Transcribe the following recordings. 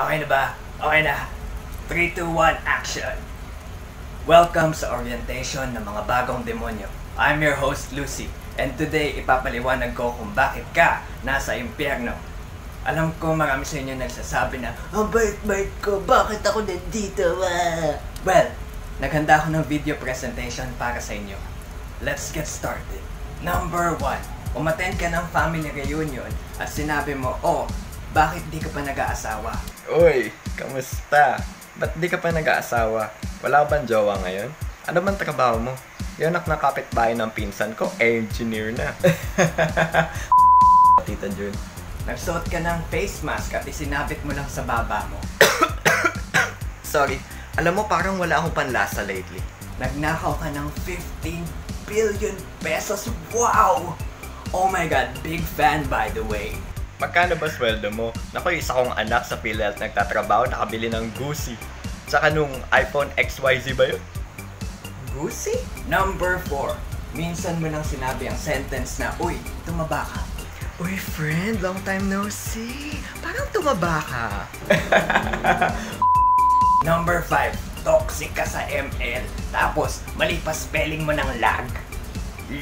Okay na ba? Okay na. 3, 2, 1, action! Welcome sa orientation ng mga bagong demonyo. I'm your host, Lucy. And today, ipapaliwanag ko kung bakit ka nasa impyerno. Alam ko marami sa inyo nagsasabi na, Ang bait-bait ko, bakit ako nandito? Ah? Well, naghanda ako ng video presentation para sa inyo. Let's get started. Number 1. Umattend ka ng family reunion at sinabi mo, oh, bakit di ka pa nag-aasawa? Uy, kamusta? Ba't di ka pa nag-aasawa? Wala bang jowa ngayon? Ano bang trabaho mo? Yung anak ng kapitbahay ng pinsan ko, engineer na. Tita Jun. Nagsuot ka ng face mask at isinabit mo lang sa baba mo. Sorry, alam mo parang wala akong panlasa lately. Nagnakaw ka ng 15 billion pesos. Wow! Oh my god, big fan by the way. Magkano ba sweldo mo? Naku, isa kong anak sa PhilHealth nagtatrabaho, nakabili ng Gucci. Tsaka nung iPhone XYZ ba yun? Gucci? Number 4. Minsan mo lang sinabi ang sentence na, Uy, tumaba ka. Uy, friend, long time no see. Parang tumaba ka. Number 5. Toxic ka sa ML. Tapos, mali pa spelling mo ng lag.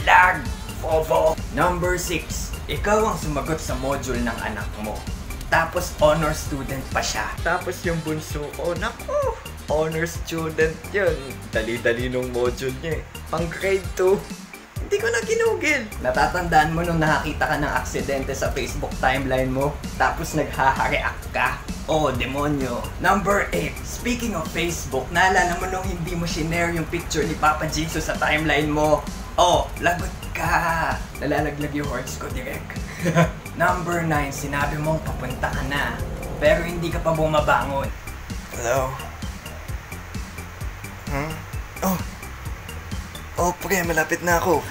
Lag! Fovo! Number 6. Ikaw ang sumagot sa module ng anak mo. Tapos, honor student pa siya. Tapos yung bunso ko, naku, honor student yun. Dali-dali nung module niya eh. Pang grade 2. Hindi ko na ginugil. Natatandaan mo nung nakakita ka ng aksidente sa Facebook timeline mo, tapos naghaha-react ka? Oh, demonyo. Number 8. Speaking of Facebook, naalala mo nung hindi mo shinare yung picture ni Papa Jesus sa timeline mo? Oh, lagot ka. Nalalaglag yung hearts ko direct. Number 9. Sinabi mong papunta ka na, pero hindi ka pa bumabangon. Hello? Hmm? Oh. Oh, pre, malapit na ako.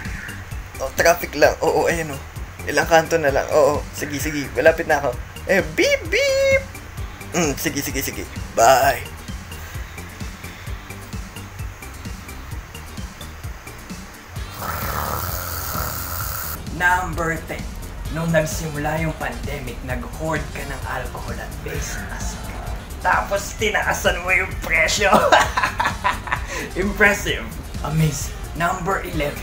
Oh, traffic lang. Oo, ayun oh. Ilang kanto na lang. Oo, sige, sige. Malapit na ako. Eh, beep, beep! Mm, sige, sige, sige. Bye! Number 10. Nung nagsimula yung pandemic, nag-hoard ka ng alcohol at face mask. Tapos tinaasan mo yung presyo. Impressive. Amazing. Number 11.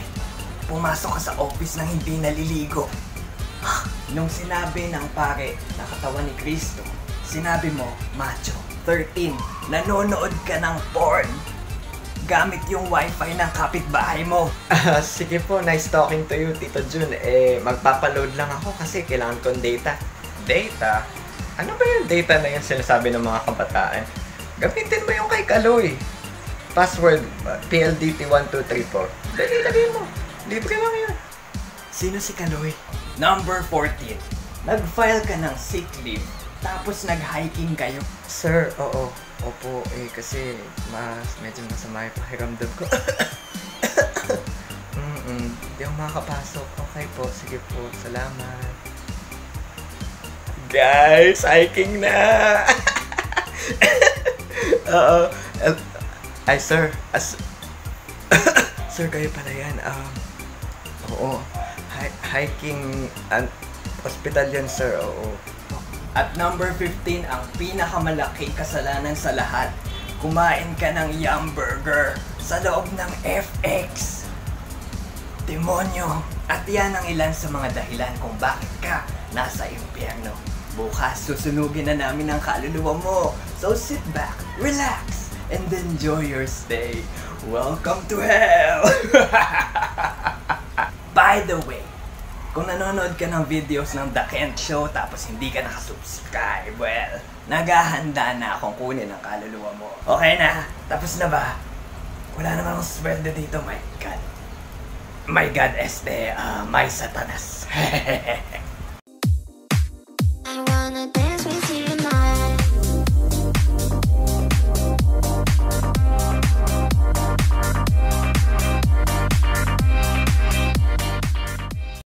Pumasok ka sa office nang hindi naliligo. Nung sinabi ng pare na katawan ni Kristo, sinabi mo, macho. 13. Nanonood ka ng porn. Gamit yung wifi ng kapitbahay mo. Ah, sige po, nice talking to you, Tito Jun. Eh, magpapaload lang ako kasi kailangan kong data. Data? Ano ba yung data na yung sinasabi ng mga kabataan? Gamitin mo yung kay Kaloy. Password, uh, PLDT1234. Dali, lagay mo. Libre lang yun. Sino si Kaloy? Number 14. Nag-file ka ng sick leave, tapos nag-hiking kayo. Sir, oo. Opo, eh kasi mas medyo masama yung pakiramdam ko. Mm-mm, hindi ako makakapasok. Okay po, sige po, salamat. Guys, hiking na! Oo. Ay, sir, as... sir, kayo pala yan. Um, oo. Hi- hiking and hospital yan, sir. Oo. At number 15, ang pinakamalaking kasalanan sa lahat. Kumain ka ng Yum Burger sa loob ng FX. Demonyo! At yan ang ilan sa mga dahilan kung bakit ka nasa impyerno. Bukas, susunugin na namin ang kaluluwa mo. So sit back, relax, and enjoy your stay. Welcome to hell! By the way, kung nanonood ka ng videos ng The Kent Show tapos hindi ka nakasubscribe, well, naghahanda na akong kunin ang kaluluwa mo. Okay na? Tapos na ba? Wala naman akong sweldo dito, my God. My God, este, uh, may satanas.